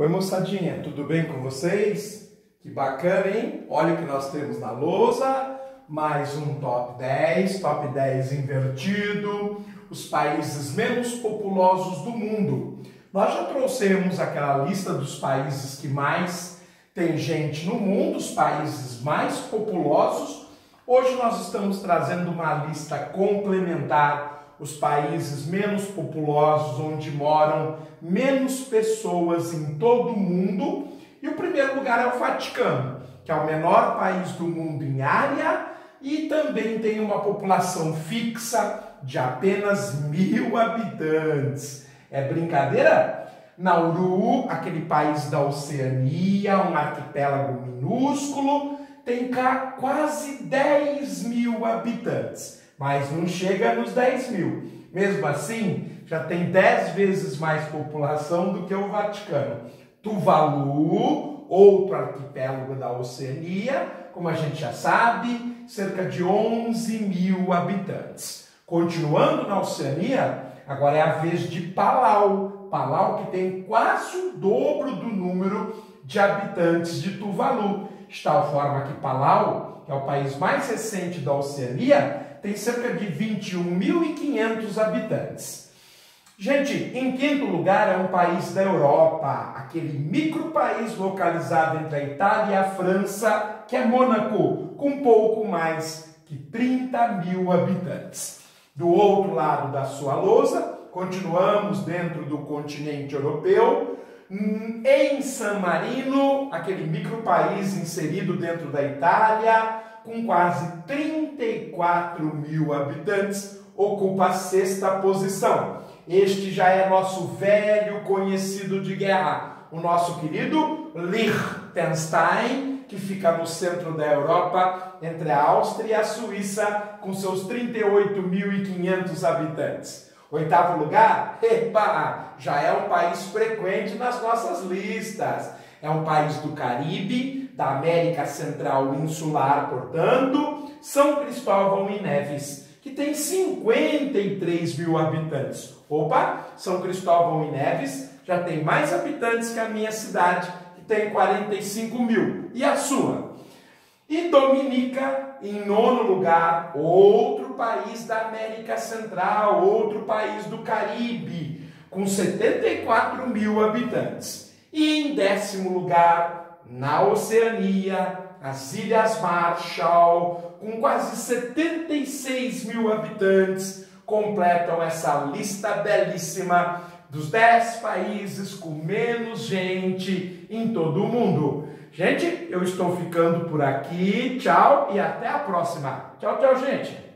Oi moçadinha, tudo bem com vocês? Que bacana, hein? Olha o que nós temos na lousa, mais um top 10, top 10 invertido, os países menos populosos do mundo. Nós já trouxemos aquela lista dos países que mais tem gente no mundo, os países mais populosos. Hoje nós estamos trazendo uma lista complementar os países menos populosos, onde moram menos pessoas em todo o mundo. E o primeiro lugar é o Vaticano, que é o menor país do mundo em área e também tem uma população fixa de apenas mil habitantes. É brincadeira? Nauru, aquele país da Oceania, um arquipélago minúsculo, tem cá quase 10 mil habitantes mas não chega nos 10 mil. Mesmo assim, já tem 10 vezes mais população do que o Vaticano. Tuvalu, outro arquipélago da Oceania, como a gente já sabe, cerca de 11 mil habitantes. Continuando na Oceania, agora é a vez de Palau. Palau que tem quase o dobro do número de habitantes de Tuvalu. De tal forma que Palau, que é o país mais recente da Oceania, tem cerca de 21.500 habitantes. Gente, em quinto lugar é um país da Europa, aquele micro país localizado entre a Itália e a França, que é Mônaco, com pouco mais que 30 mil habitantes. Do outro lado da sua lousa, continuamos dentro do continente europeu, hum, em San Marino, aquele micro país inserido dentro da Itália, com quase 34 mil habitantes, ocupa a sexta posição. Este já é nosso velho conhecido de guerra, o nosso querido Liechtenstein, que fica no centro da Europa, entre a Áustria e a Suíça, com seus 38.500 habitantes. Oitavo lugar, epa, já é um país frequente nas nossas listas. É um país do Caribe, da América Central Insular, portanto, São Cristóvão e Neves, que tem 53 mil habitantes. Opa, São Cristóvão e Neves já tem mais habitantes que a minha cidade, que tem 45 mil. E a sua? E Dominica, em nono lugar, outro país da América Central, outro país do Caribe, com 74 mil habitantes. E em décimo lugar, na Oceania, as Ilhas Marshall, com quase 76 mil habitantes, completam essa lista belíssima dos 10 países com menos gente em todo o mundo. Gente, eu estou ficando por aqui. Tchau e até a próxima. Tchau, tchau, gente.